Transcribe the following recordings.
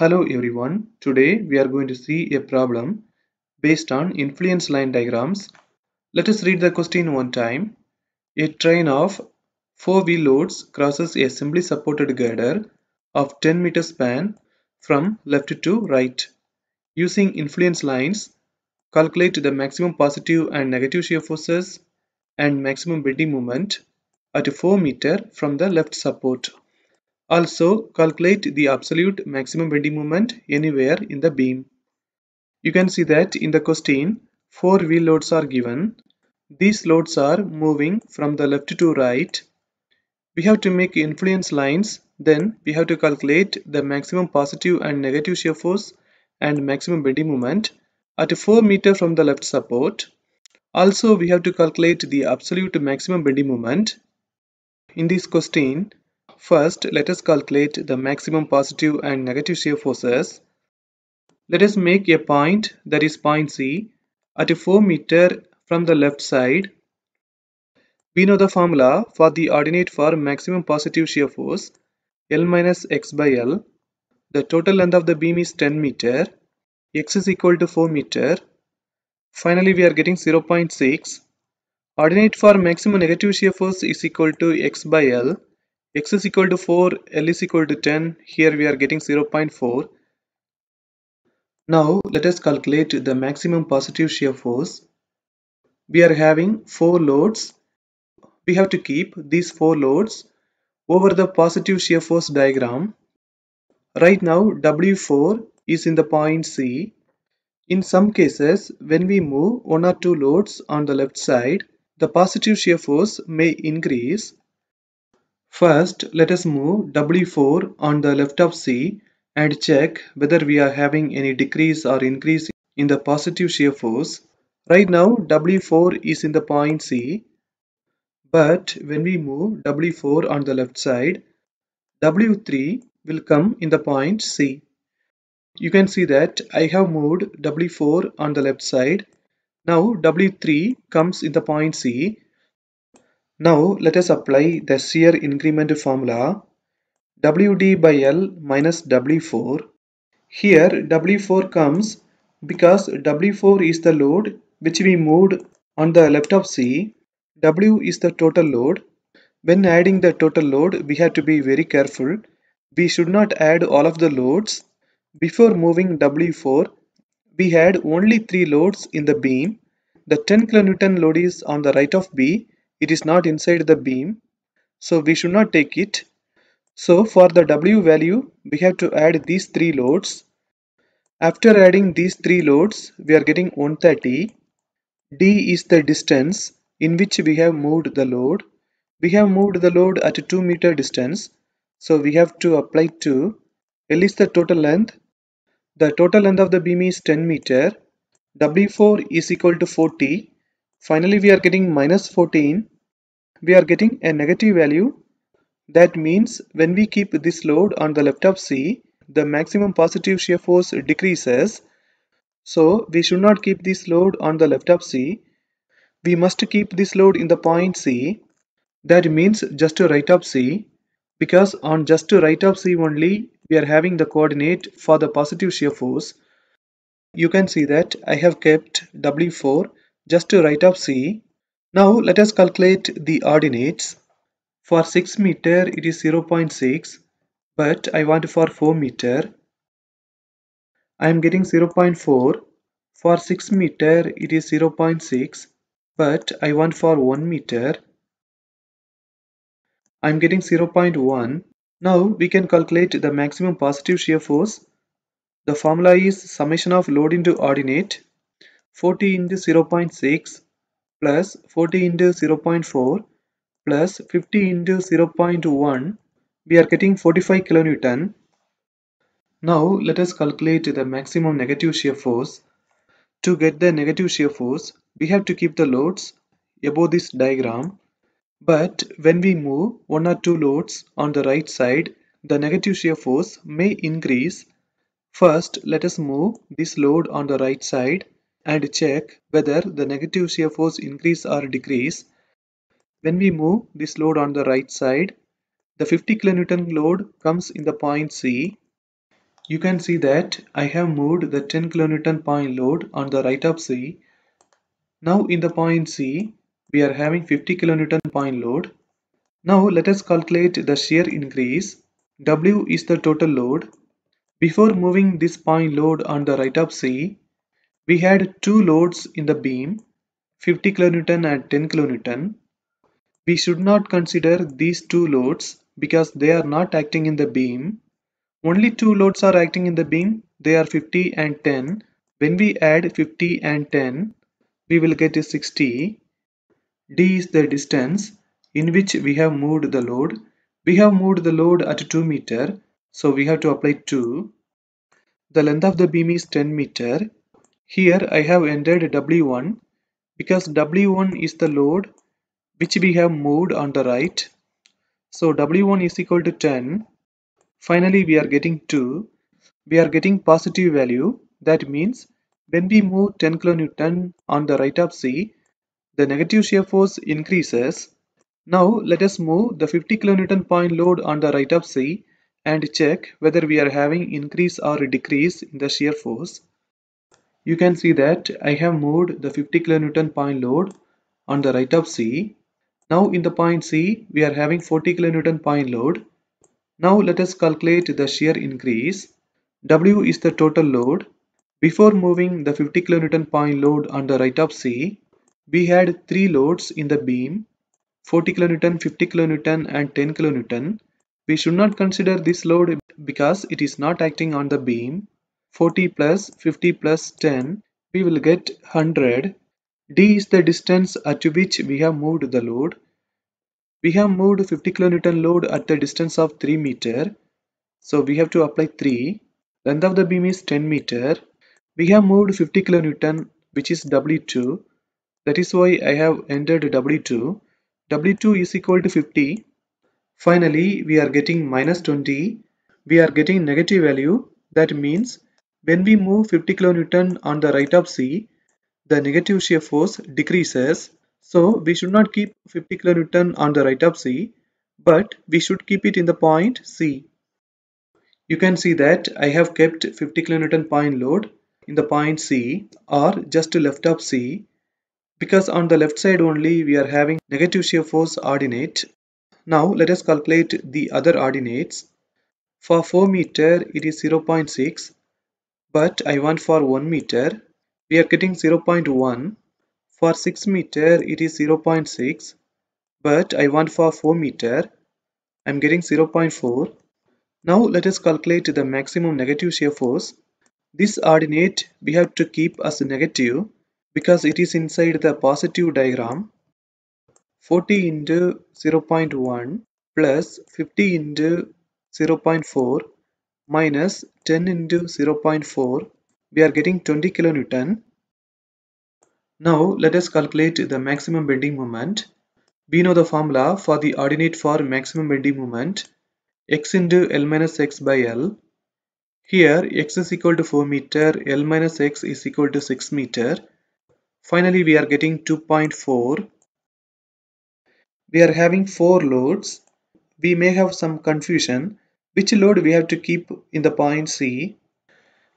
Hello everyone, today we are going to see a problem based on influence line diagrams. Let us read the question one time. A train of 4 wheel loads crosses a simply supported girder of 10 meter span from left to right. Using influence lines, calculate the maximum positive and negative shear forces and maximum bending moment at 4 meter from the left support. Also, calculate the absolute maximum bending moment anywhere in the beam. You can see that in the question, four wheel loads are given. These loads are moving from the left to right. We have to make influence lines, then we have to calculate the maximum positive and negative shear force and maximum bending moment at 4 meter from the left support. Also, we have to calculate the absolute maximum bending moment. In this question, First, let us calculate the maximum positive and negative shear forces. Let us make a point that is point C at 4 meter from the left side. We know the formula for the ordinate for maximum positive shear force L minus x by L. The total length of the beam is 10 meter. x is equal to 4 meter. Finally, we are getting 0.6. Ordinate for maximum negative shear force is equal to x by L x is equal to 4 l is equal to 10 here we are getting 0.4 now let us calculate the maximum positive shear force. We are having four loads. We have to keep these four loads over the positive shear force diagram. Right now w4 is in the point c. In some cases when we move one or two loads on the left side the positive shear force may increase First, let us move W4 on the left of C and check whether we are having any decrease or increase in the positive shear force. Right now, W4 is in the point C, but when we move W4 on the left side, W3 will come in the point C. You can see that I have moved W4 on the left side. Now W3 comes in the point C now let us apply the shear increment formula WD by L minus W4. Here W4 comes because W4 is the load which we moved on the left of C. W is the total load. When adding the total load we have to be very careful. We should not add all of the loads. Before moving W4 we had only 3 loads in the beam. The 10 kN load is on the right of B it is not inside the beam so we should not take it. So for the W value we have to add these three loads. After adding these three loads we are getting 130 D is the distance in which we have moved the load. We have moved the load at a 2 meter distance so we have to apply to L is the total length. The total length of the beam is 10 meter. W4 is equal to 40 finally we are getting minus 14 we are getting a negative value. That means when we keep this load on the left of C, the maximum positive shear force decreases. So we should not keep this load on the left of C. We must keep this load in the point C. That means just to right of C. Because on just to right of C only, we are having the coordinate for the positive shear force. You can see that I have kept W4 just to right of C now let us calculate the ordinates. For 6 meter it is 0.6 but I want for 4 meter. I am getting 0.4. For 6 meter it is 0.6 but I want for 1 meter. I am getting 0.1. Now we can calculate the maximum positive shear force. The formula is summation of load into ordinate 40 into 0.6 plus 40 into 0.4 plus 50 into 0.1 we are getting 45 kilonewton. Now let us calculate the maximum negative shear force. To get the negative shear force we have to keep the loads above this diagram but when we move one or two loads on the right side the negative shear force may increase. First let us move this load on the right side and check whether the negative shear force increase or decrease. When we move this load on the right side, the 50 kN load comes in the point C. you can see that I have moved the 10 kilonewton point load on the right of C. Now in the point C, we are having 50 kilonewton point load. Now let us calculate the shear increase. W is the total load. Before moving this point load on the right of C, we had two loads in the beam, 50 kilonewton and 10 kilonewton. We should not consider these two loads because they are not acting in the beam. Only two loads are acting in the beam, they are 50 and 10. When we add 50 and 10, we will get 60. D is the distance in which we have moved the load. We have moved the load at 2 meter, so we have to apply 2. The length of the beam is 10 meter. Here I have entered W1 because W1 is the load which we have moved on the right. So W1 is equal to 10. Finally we are getting 2. We are getting positive value. That means when we move 10 kilonewton on the right of C, the negative shear force increases. Now let us move the 50 kilonewton point load on the right of C and check whether we are having increase or decrease in the shear force. You can see that I have moved the 50 kilonewton point load on the right of C. Now in the point C, we are having 40 kilonewton point load. Now let us calculate the shear increase. W is the total load. Before moving the 50 kilonewton point load on the right of C, we had three loads in the beam 40 kilonewton, 50 kilonewton and 10 kilonewton. We should not consider this load because it is not acting on the beam. 40 plus 50 plus 10, we will get 100. D is the distance at which we have moved the load. We have moved 50 kilonewton load at the distance of 3 meter. So we have to apply 3. Length of the beam is 10 meter. We have moved 50 kilonewton which is W2. That is why I have entered W2. W2 is equal to 50. Finally, we are getting minus 20. We are getting negative value. That means when we move 50 kilonewton on the right of C, the negative shear force decreases. So we should not keep 50 kilonewton on the right of C, but we should keep it in the point C. You can see that I have kept 50 kilonewton point load in the point C or just left of C because on the left side only we are having negative shear force ordinate. Now let us calculate the other ordinates. For 4 meter it is 0.6 but I want for 1 meter we are getting 0.1. For 6 meter it is 0.6 but I want for 4 meter I am getting 0.4. Now let us calculate the maximum negative shear force. This ordinate we have to keep as negative because it is inside the positive diagram 40 into 0.1 plus 50 into 0.4 minus 10 into 0.4 we are getting 20 kilonewton now let us calculate the maximum bending moment we know the formula for the ordinate for maximum bending moment x into L minus x by L here x is equal to 4 meter L minus x is equal to 6 meter Finally, we are getting 2.4. We are having four loads. We may have some confusion. Which load we have to keep in the point C?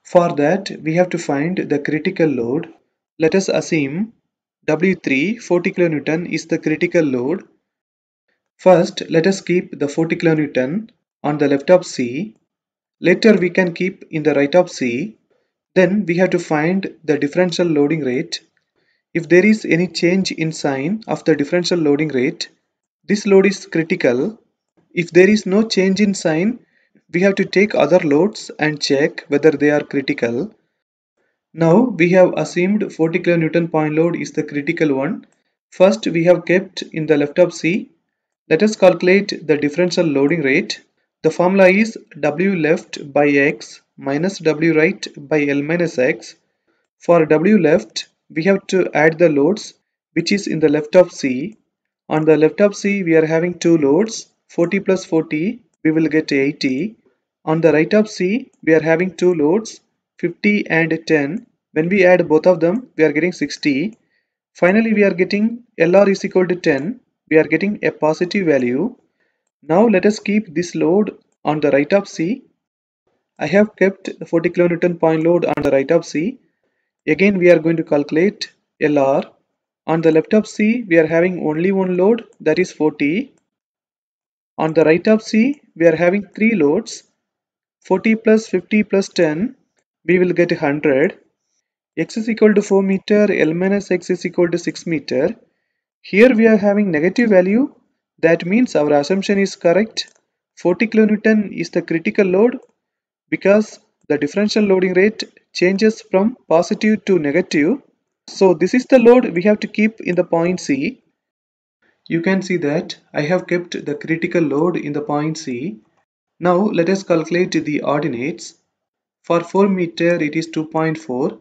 For that, we have to find the critical load. Let us assume W3 40 kN is the critical load. First, let us keep the 40 kN on the left of C. Later, we can keep in the right of C. Then we have to find the differential loading rate if there is any change in sign of the differential loading rate, this load is critical. If there is no change in sign, we have to take other loads and check whether they are critical. Now we have assumed 40 kN point load is the critical one. First we have kept in the left of C. Let us calculate the differential loading rate. The formula is W left by X minus W right by L minus X. For W left, we have to add the loads which is in the left of C. On the left of C we are having two loads 40 plus 40 we will get 80. On the right of C we are having two loads 50 and 10. When we add both of them we are getting 60. Finally we are getting LR is equal to 10. We are getting a positive value. Now let us keep this load on the right of C. I have kept the 40 kilonewton point load on the right of C. Again we are going to calculate LR. On the left of C we are having only one load that is 40. On the right of C we are having three loads 40 plus 50 plus 10 we will get 100 x is equal to 4 meter L minus x is equal to 6 meter here we are having negative value that means our assumption is correct 40 kilonewton is the critical load because the differential loading rate changes from positive to negative. So this is the load we have to keep in the point C. You can see that I have kept the critical load in the point C. Now let us calculate the ordinates. For 4 meter it is 2.4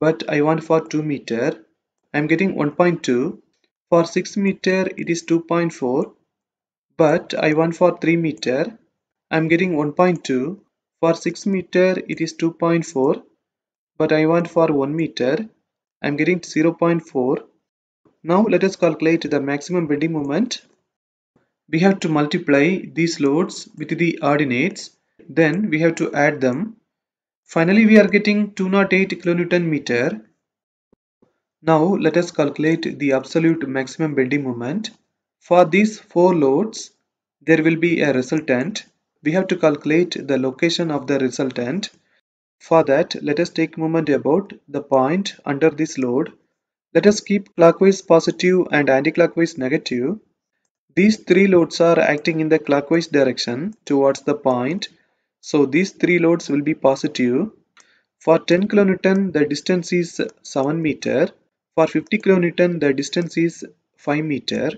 but I want for 2 meter. I am getting 1.2. For 6 meter it is 2.4 but I want for 3 meter. I am getting 1.2 for 6 meter it is 2.4 but I want for 1 meter I'm getting 0.4. Now let us calculate the maximum bending moment. We have to multiply these loads with the ordinates then we have to add them. Finally we are getting 208 kilonewton meter. Now let us calculate the absolute maximum bending moment. For these four loads there will be a resultant we have to calculate the location of the resultant. For that, let us take moment about the point under this load. Let us keep clockwise positive and anti-clockwise negative. These three loads are acting in the clockwise direction towards the point. So these three loads will be positive. For 10 kilonewton, the distance is 7 meter. For 50 kilonewton, the distance is 5 meter.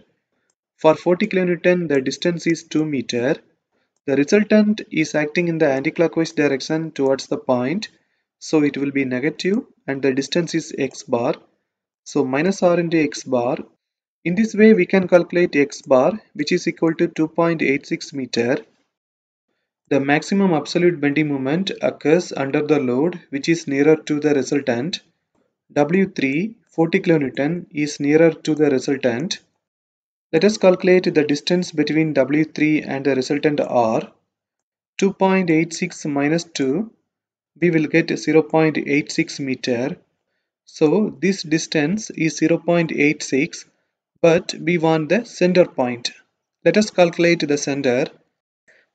For 40 kilonewton, the distance is 2 meter. The resultant is acting in the anticlockwise direction towards the point. So it will be negative and the distance is x bar. So minus r into x bar. In this way we can calculate x bar which is equal to 2.86 meter. The maximum absolute bending moment occurs under the load which is nearer to the resultant. W3 40 kN is nearer to the resultant. Let us calculate the distance between W3 and the resultant R. 2.86 minus 2, we will get 0.86 meter. So this distance is 0.86 but we want the center point. Let us calculate the center.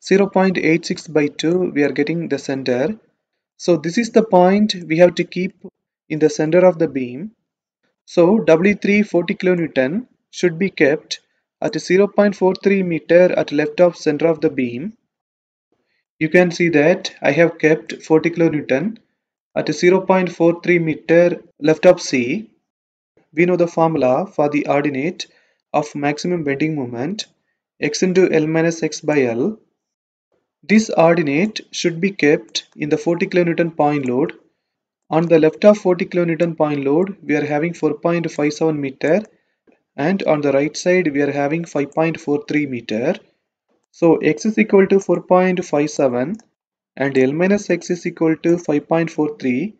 0.86 by 2 we are getting the center. So this is the point we have to keep in the center of the beam. So W3 40 kilonewton should be kept at 0.43 meter at left of center of the beam. You can see that I have kept 40 kilonewton at 0.43 meter left of C. We know the formula for the ordinate of maximum bending moment x into L minus x by L. This ordinate should be kept in the 40 kilonewton point load. On the left of 40 kilonewton point load, we are having 4.57 meter and on the right side we are having 5.43 meter so x is equal to 4.57 and L minus x is equal to 5.43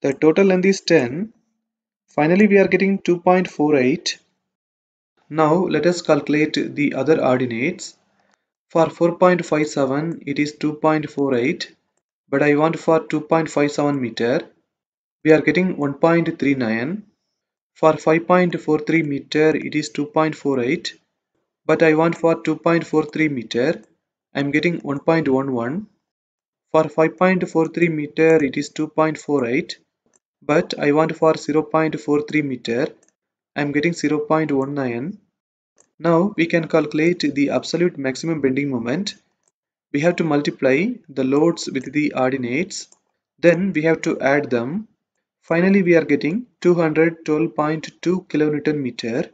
the total length is 10 finally we are getting 2.48 now let us calculate the other ordinates. For 4.57 it is 2.48 but I want for 2.57 meter. We are getting 1.39 for 5.43 meter it is 2.48 but I want for 2.43 meter. I'm getting 1.11 for 5.43 meter it is 2.48 but I want for 0.43 meter I'm getting 0.19 now we can calculate the absolute maximum bending moment we have to multiply the loads with the ordinates then we have to add them Finally, we are getting 212.2 kilonewton meter.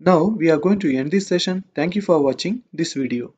Now we are going to end this session. Thank you for watching this video.